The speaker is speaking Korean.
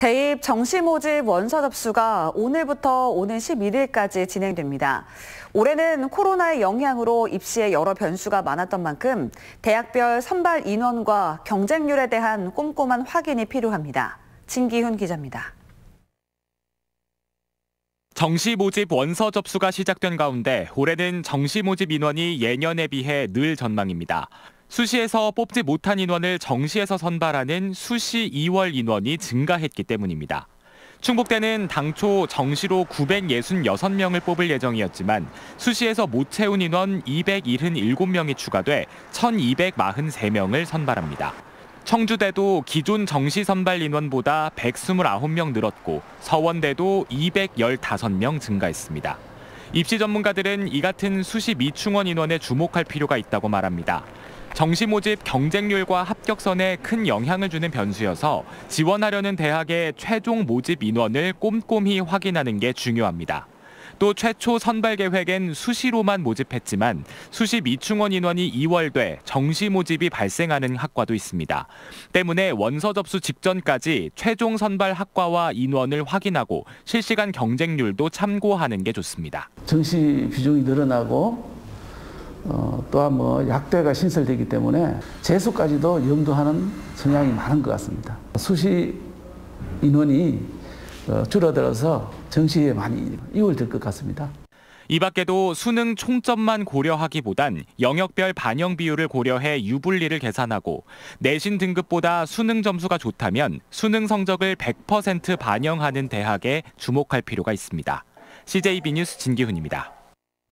대입 정시 모집 원서 접수가 오늘부터 오는 11일까지 진행됩니다. 올해는 코로나의 영향으로 입시에 여러 변수가 많았던 만큼 대학별 선발 인원과 경쟁률에 대한 꼼꼼한 확인이 필요합니다. 진기훈 기자입니다. 정시 모집 원서 접수가 시작된 가운데 올해는 정시 모집 인원이 예년에 비해 늘 전망입니다. 수시에서 뽑지 못한 인원을 정시에서 선발하는 수시 2월 인원이 증가했기 때문입니다. 충북대는 당초 정시로 966명을 뽑을 예정이었지만 수시에서 못 채운 인원 277명이 추가돼 1243명을 선발합니다. 청주대도 기존 정시 선발 인원보다 129명 늘었고 서원대도 215명 증가했습니다. 입시 전문가들은 이 같은 수시 미충원 인원에 주목할 필요가 있다고 말합니다. 정시 모집 경쟁률과 합격선에 큰 영향을 주는 변수여서 지원하려는 대학의 최종 모집 인원을 꼼꼼히 확인하는 게 중요합니다. 또 최초 선발 계획엔 수시로만 모집했지만 수시 미충원 인원이 2월돼 정시 모집이 발생하는 학과도 있습니다. 때문에 원서 접수 직전까지 최종 선발 학과와 인원을 확인하고 실시간 경쟁률도 참고하는 게 좋습니다. 정시 비중이 늘어나고 어, 또한 뭐 약대가 신설되기 때문에 재수까지도 염두하는 성향이 많은 것 같습니다. 수시 인원이 어, 줄어들어서 정시에 많이 이월될 것 같습니다. 이 밖에도 수능 총점만 고려하기보단 영역별 반영 비율을 고려해 유불리를 계산하고 내신 등급보다 수능 점수가 좋다면 수능 성적을 100% 반영하는 대학에 주목할 필요가 있습니다. CJB 뉴스 진기훈입니다.